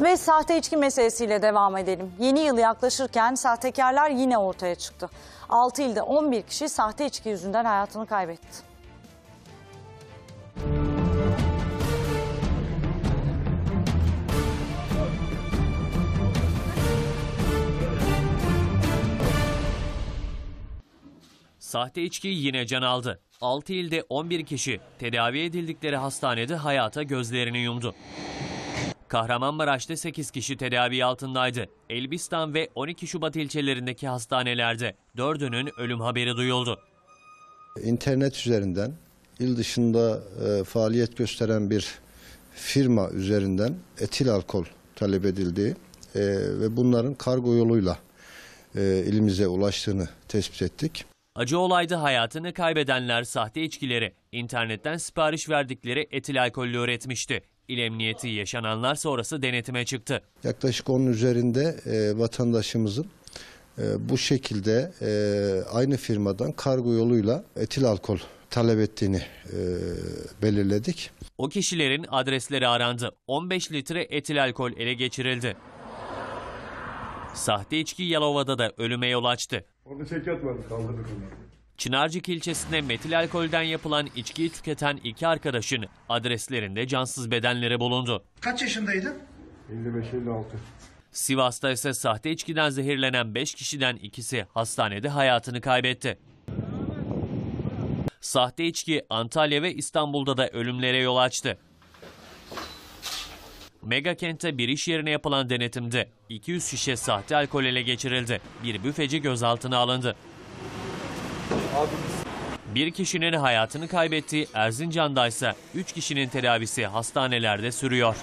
Ve sahte içki meselesiyle devam edelim. Yeni yıl yaklaşırken sahtekarlar yine ortaya çıktı. 6 ilde 11 kişi sahte içki yüzünden hayatını kaybetti. Sahte içki yine can aldı. 6 ilde 11 kişi tedavi edildikleri hastanede hayata gözlerini yumdu. Kahramanmaraş'ta 8 kişi tedavi altındaydı. Elbistan ve 12 Şubat ilçelerindeki hastanelerde 4'ünün ölüm haberi duyuldu. İnternet üzerinden il dışında e, faaliyet gösteren bir firma üzerinden etil alkol talep edildiği e, ve bunların kargo yoluyla e, ilimize ulaştığını tespit ettik. Acı olayda hayatını kaybedenler sahte içkileri internetten sipariş verdikleri etil alkollü üretmişti. İl Emniyeti yaşananlar sonrası denetime çıktı. Yaklaşık onun üzerinde e, vatandaşımızın e, bu şekilde e, aynı firmadan kargo yoluyla etil alkol talep ettiğini e, belirledik. O kişilerin adresleri arandı. 15 litre etil alkol ele geçirildi. Sahte içki Yalova'da da ölüme yol açtı. Orada çekyat vardı kaldırdık onları. Çınarcık ilçesinde metil alkolden yapılan içkiyi tüketen iki arkadaşın adreslerinde cansız bedenleri bulundu. Kaç yaşındaydın? 55-56. Sivas'ta ise sahte içkiden zehirlenen 5 kişiden ikisi hastanede hayatını kaybetti. Sahte içki Antalya ve İstanbul'da da ölümlere yol açtı. Mega kentte bir iş yerine yapılan denetimde 200 şişe sahte alkol ele geçirildi. Bir büfeci gözaltına alındı. Bir kişinin hayatını kaybettiği Erzincan'da ise 3 kişinin tedavisi hastanelerde sürüyor.